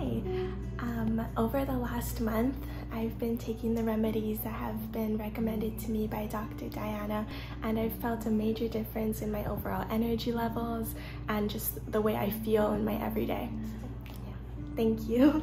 Hi. Um, over the last month, I've been taking the remedies that have been recommended to me by Dr. Diana, and I've felt a major difference in my overall energy levels and just the way I feel in my everyday. So, yeah. Thank you.